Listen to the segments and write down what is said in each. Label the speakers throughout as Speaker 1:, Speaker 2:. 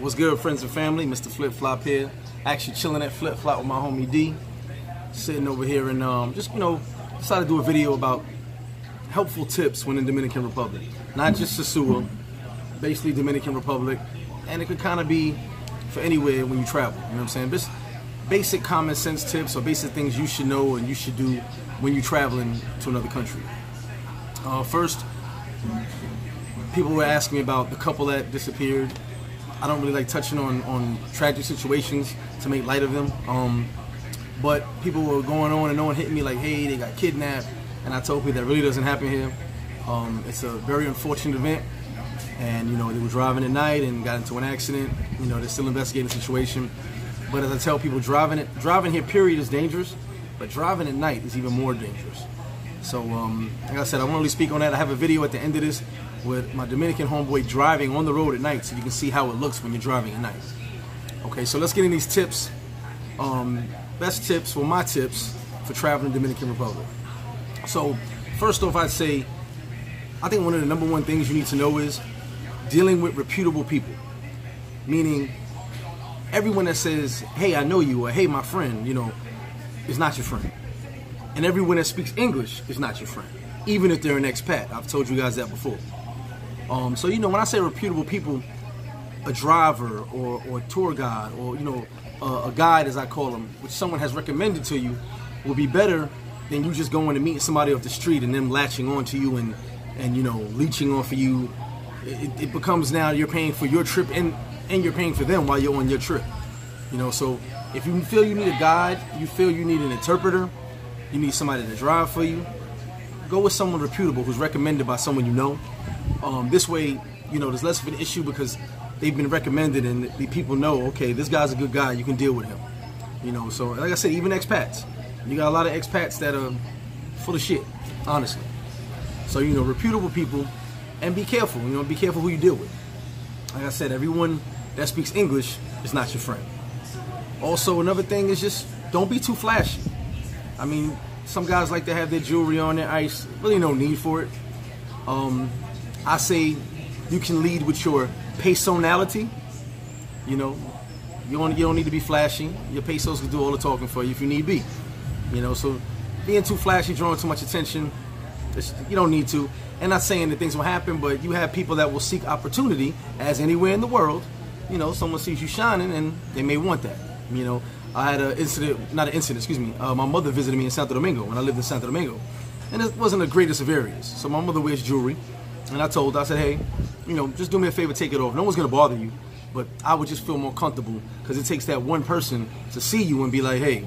Speaker 1: What's good, friends and family? Mr. Flip Flop here. Actually chilling at Flip Flop with my homie D. Sitting over here and um, just, you know, decided to do a video about helpful tips when in Dominican Republic. Not just Sosua, basically Dominican Republic. And it could kind of be for anywhere when you travel. You know what I'm saying? Just basic common sense tips or basic things you should know and you should do when you're traveling to another country. Uh, first, people were asking me about the couple that disappeared I don't really like touching on, on tragic situations to make light of them. Um, but people were going on and on hitting me like, hey, they got kidnapped. And I told people that really doesn't happen here. Um, it's a very unfortunate event. And, you know, they were driving at night and got into an accident. You know, they're still investigating the situation. But as I tell people, driving it, driving here, period, is dangerous. But driving at night is even more dangerous. So, um, like I said, I won't really speak on that. I have a video at the end of this with my Dominican homeboy driving on the road at night so you can see how it looks when you're driving at night. Okay, so let's get in these tips. Um, best tips, well, my tips for traveling Dominican Republic. So, first off, I'd say I think one of the number one things you need to know is dealing with reputable people. Meaning, everyone that says, hey, I know you, or hey, my friend, you know, is not your friend. And everyone that speaks English is not your friend, even if they're an expat. I've told you guys that before. Um, so you know, when I say reputable people, a driver or, or a tour guide or you know uh, a guide as I call them, which someone has recommended to you, will be better than you just going and meeting somebody off the street and them latching on to you and and you know leeching off of you. It, it becomes now you're paying for your trip and and you're paying for them while you're on your trip. You know, so if you feel you need a guide, you feel you need an interpreter, you need somebody to drive for you, go with someone reputable who's recommended by someone you know um, this way, you know, there's less of an issue because they've been recommended and the people know, okay, this guy's a good guy, you can deal with him. You know, so like I said, even expats. You got a lot of expats that are full of shit, honestly. So, you know, reputable people and be careful, you know, be careful who you deal with. Like I said, everyone that speaks English is not your friend. Also, another thing is just don't be too flashy. I mean, some guys like to have their jewelry on their ice. Really no need for it. Um, I say you can lead with your personality. You know, you don't, you don't need to be flashy. Your pesos can do all the talking for you if you need be. You know, so being too flashy, drawing too much attention, you don't need to. And not saying that things will happen, but you have people that will seek opportunity, as anywhere in the world. You know, someone sees you shining, and they may want that. You know, I had an incident, not an incident, excuse me. Uh, my mother visited me in Santo Domingo when I lived in Santo Domingo, and it wasn't the greatest of areas. So my mother wears jewelry. And I told, I said, hey, you know, just do me a favor, take it off. No one's gonna bother you, but I would just feel more comfortable because it takes that one person to see you and be like, hey,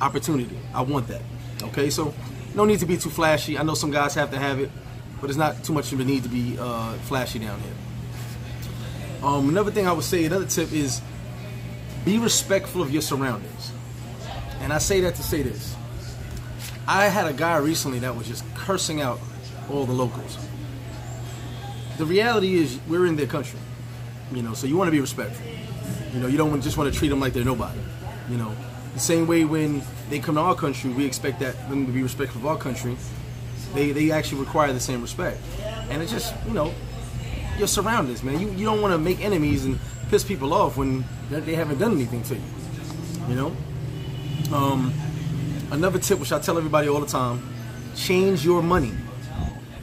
Speaker 1: opportunity, I want that. Okay, so no need to be too flashy. I know some guys have to have it, but it's not too much of a need to be uh, flashy down here. Um, another thing I would say, another tip is be respectful of your surroundings. And I say that to say this. I had a guy recently that was just cursing out all the locals the reality is we're in their country, you know, so you want to be respectful. You know, you don't just want to treat them like they're nobody. You know, the same way when they come to our country, we expect that them to be respectful of our country. They, they actually require the same respect. And it's just, you know, your surroundings, man. You, you don't want to make enemies and piss people off when they haven't done anything to you. You know? Um, another tip, which I tell everybody all the time, change your money.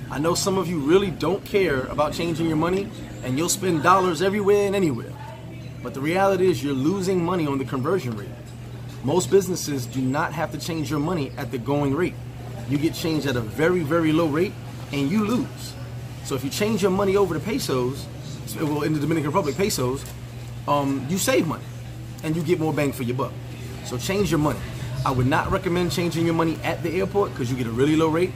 Speaker 1: I know some of you really don't care about changing your money and you'll spend dollars everywhere and anywhere. But the reality is you're losing money on the conversion rate. Most businesses do not have to change your money at the going rate. You get changed at a very, very low rate and you lose. So if you change your money over to pesos, well, in the Dominican Republic, pesos, um, you save money and you get more bang for your buck. So change your money. I would not recommend changing your money at the airport because you get a really low rate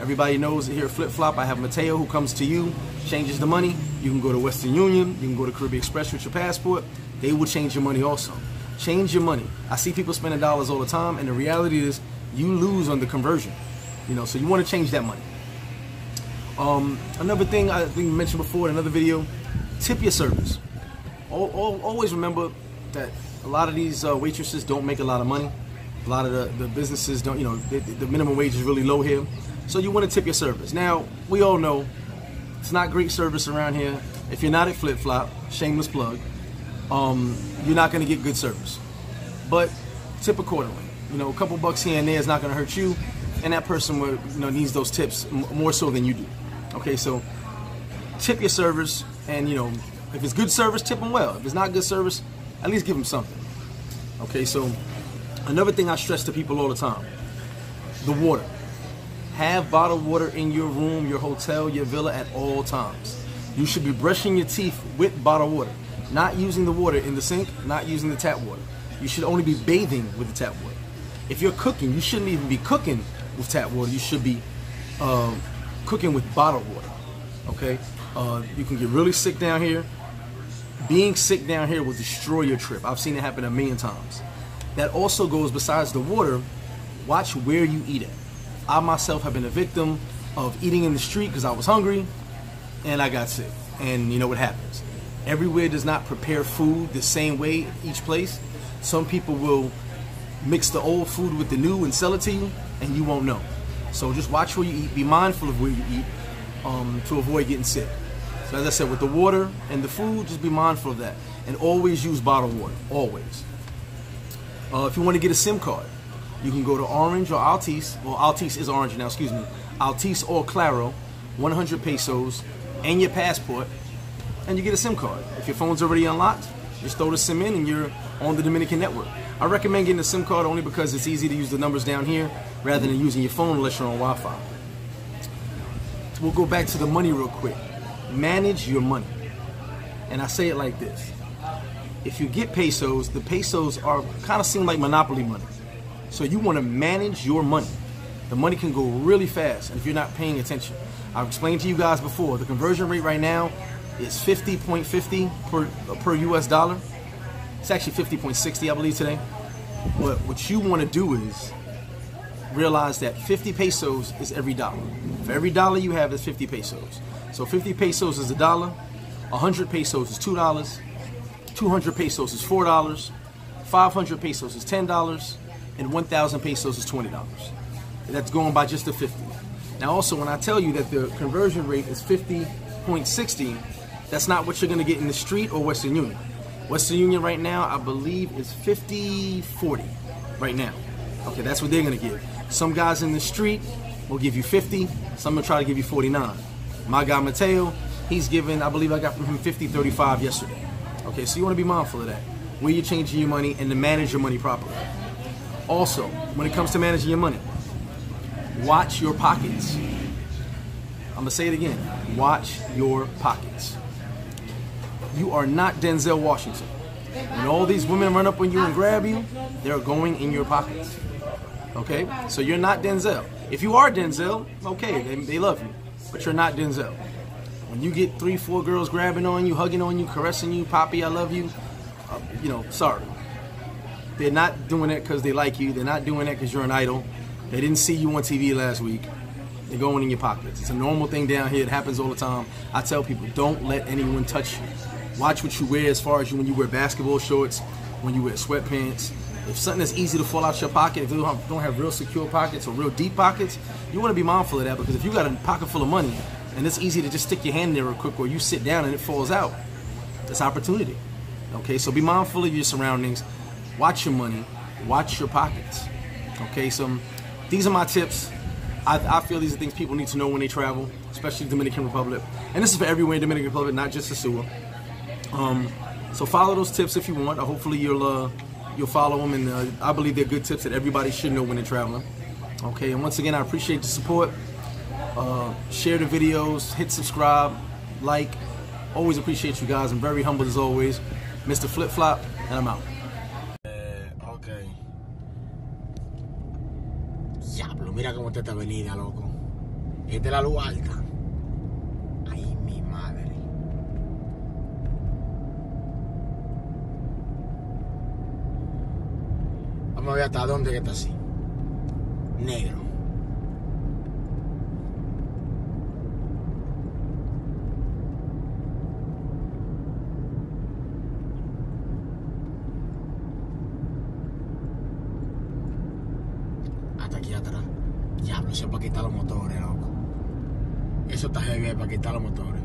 Speaker 1: Everybody knows here at Flip Flop, I have Mateo who comes to you, changes the money. You can go to Western Union, you can go to Caribbean Express with your passport. They will change your money also. Change your money. I see people spending dollars all the time, and the reality is you lose on the conversion. You know, so you want to change that money. Um, another thing I think we mentioned before in another video, tip your service. All, all, always remember that a lot of these uh, waitresses don't make a lot of money. A lot of the, the businesses don't, you know, the minimum wage is really low here. So you want to tip your service. Now, we all know it's not great service around here. If you're not at Flip Flop, shameless plug, um, you're not going to get good service. But tip accordingly. You know, a couple bucks here and there is not going to hurt you, and that person will, you know needs those tips more so than you do. Okay, so tip your servers, and you know, if it's good service, tip them well. If it's not good service, at least give them something. Okay, so another thing I stress to people all the time: the water. Have bottled water in your room, your hotel, your villa at all times. You should be brushing your teeth with bottled water, not using the water in the sink, not using the tap water. You should only be bathing with the tap water. If you're cooking, you shouldn't even be cooking with tap water. You should be uh, cooking with bottled water. Okay, uh, you can get really sick down here. Being sick down here will destroy your trip. I've seen it happen a million times. That also goes besides the water. Watch where you eat it. I myself have been a victim of eating in the street because I was hungry and I got sick. And you know what happens? Everywhere does not prepare food the same way each place. Some people will mix the old food with the new and sell it to you, and you won't know. So just watch where you eat. Be mindful of where you eat um, to avoid getting sick. So as I said, with the water and the food, just be mindful of that. And always use bottled water. Always. Uh, if you want to get a SIM card, you can go to Orange or Altice. Well, Altice is Orange now, excuse me. Altice or Claro, 100 pesos, and your passport, and you get a SIM card. If your phone's already unlocked, just throw the SIM in and you're on the Dominican network. I recommend getting a SIM card only because it's easy to use the numbers down here rather than using your phone unless you're on Wi-Fi. So we'll go back to the money real quick. Manage your money. And I say it like this. If you get pesos, the pesos are kind of seem like monopoly money. So you want to manage your money. The money can go really fast and if you're not paying attention. I've explained to you guys before, the conversion rate right now is 50.50 per, per US dollar. It's actually 50.60, I believe, today. But what you want to do is realize that 50 pesos is every dollar. For every dollar you have is 50 pesos. So 50 pesos is a dollar, 100 pesos is $2, 200 pesos is $4, 500 pesos is $10, and 1,000 pesos is $20. That's going by just the 50. Now also, when I tell you that the conversion rate is 50.60, that's not what you're going to get in the street or Western Union. Western Union right now, I believe, is 50-40 right now. Okay, that's what they're going to give. Some guys in the street will give you 50. Some will try to give you 49. My guy Mateo, he's given, I believe I got from him 50-35 yesterday. Okay, so you want to be mindful of that. Where you're changing your money and to manage your money properly. Also, when it comes to managing your money, watch your pockets. I'm to say it again. Watch your pockets you are not Denzel Washington. When all these women run up on you and grab you, they're going in your pockets. Okay? So you're not Denzel. If you are Denzel, okay, they, they love you. But you're not Denzel. When you get three, four girls grabbing on you, hugging on you, caressing you, Poppy, I love you, uh, you know, sorry. They're not doing it because they like you. They're not doing it because you're an idol. They didn't see you on TV last week. They're going in your pockets. It's a normal thing down here. It happens all the time. I tell people, don't let anyone touch you. Watch what you wear as far as you when you wear basketball shorts, when you wear sweatpants. If something is easy to fall out your pocket, if you don't have, don't have real secure pockets or real deep pockets, you want to be mindful of that because if you got a pocket full of money and it's easy to just stick your hand in there real quick or you sit down and it falls out, it's opportunity. Okay, so be mindful of your surroundings. Watch your money. Watch your pockets. Okay, so these are my tips. I, I, feel these are things people need to know when they travel, especially Dominican Republic. And this is for everywhere in Dominican Republic, not just Sosua. Um, so follow those tips if you want. Hopefully you'll uh, you'll follow them, and uh, I believe they're good tips that everybody should know when they're traveling. Okay, and once again, I appreciate the support. Uh, share the videos, hit subscribe, like. Always appreciate you guys. I'm very humble as always. Mr. Flip Flop, and I'm out.
Speaker 2: Diablo, mira cómo está esta avenida, loco. Es la luz alta. Vamos a ver hasta dónde está así. Negro. Hasta aquí atrás. Diablo, eso es para quitar los motores, loco. Eso está heavy para quitar los motores.